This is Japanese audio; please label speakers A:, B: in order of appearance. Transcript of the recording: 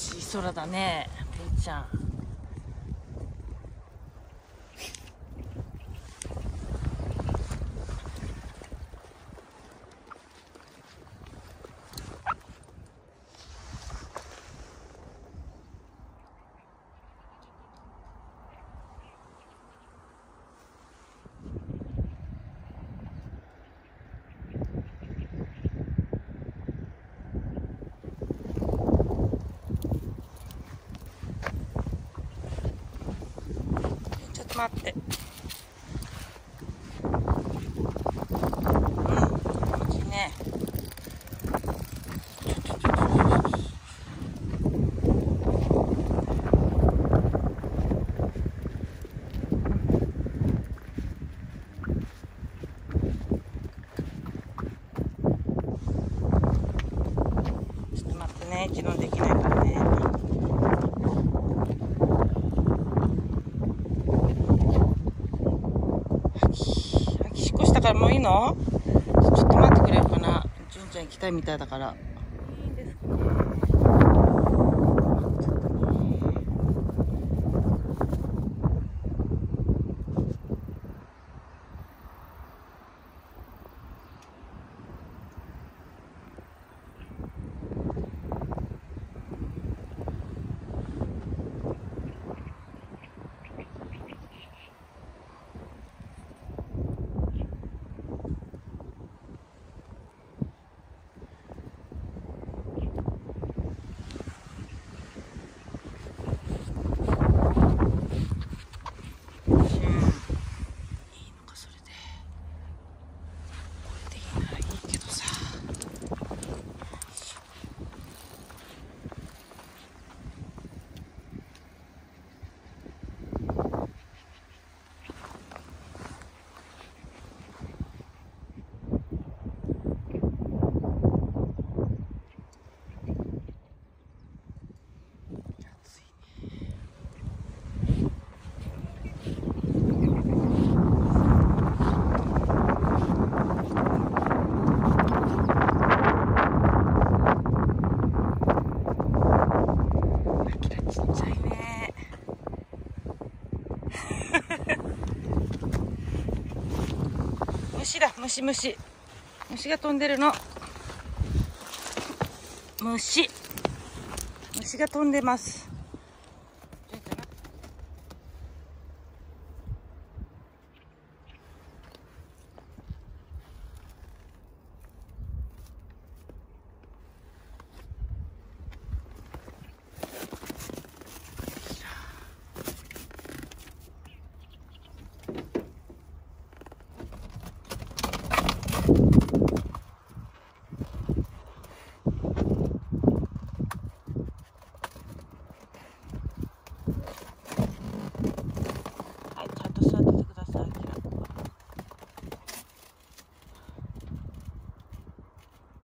A: しい空だねペイちゃん。待って。ちょっと待ってね。昨日できないからね秋しっこしたからもういの？ちょっと待ってくれるかな純ちゃん行きたいみたいだからいいんですかうんいいのかそれでこれでいいならいいけどさ暑いねあきらちっちゃいね虫だ虫虫。虫が飛んでるの。虫。虫が飛んでます。